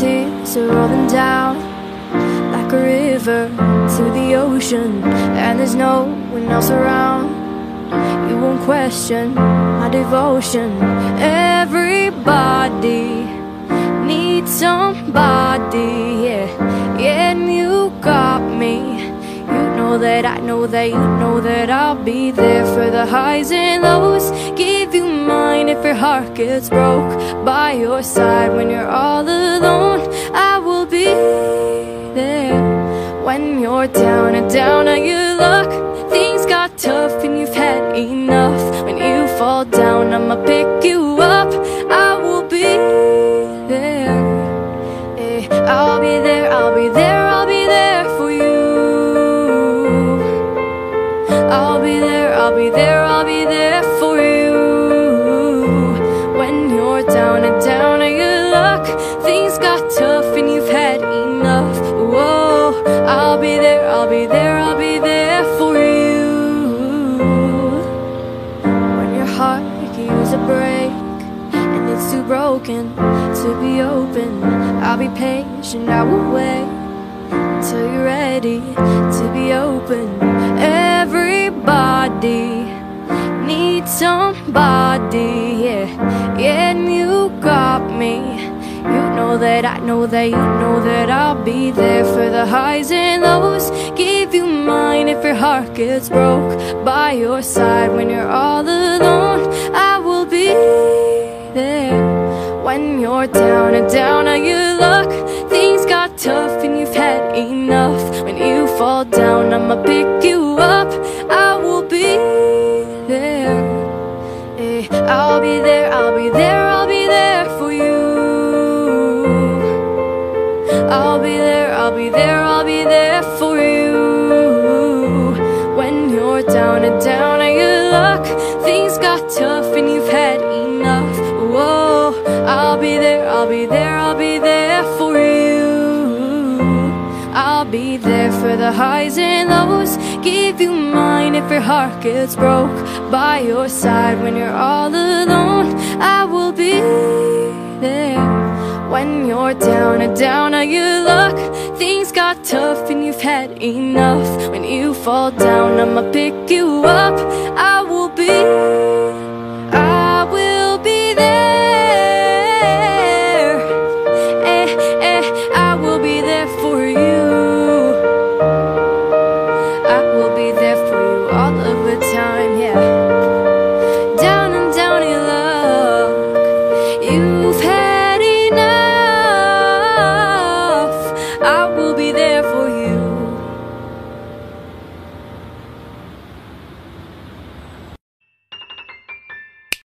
tears are rolling down like a river to the ocean, and there's no one else around. You won't question my devotion. Everybody needs somebody, yeah, yeah, and you got me. You know that I know that you know that I'll be there for the highs and lows. Give you mine if your heart gets broke by your side when you're all alone. When you're down and down and you luck, to be open, I'll be patient, I will wait till you're ready to be open. Everybody needs somebody, yeah, and you got me. You know that I know that you know that I'll be there for the highs and lows. Give you mine if your heart gets broke. By your side when you're all alone, When you're down and down on your luck, things got tough and you've had enough. When you fall down, I'ma pick you up. I will be there. Eh, I'll be there, I'll be there, I'll be there for you. I'll be there, I'll be there, I'll be there for you. When you're down and down be there for the highs and lows. Give you mine if your heart gets broke. By your side when you're all alone, I will be there. When you're down and down on your luck, things got tough and you've had enough. When you fall down, I'ma pick you up.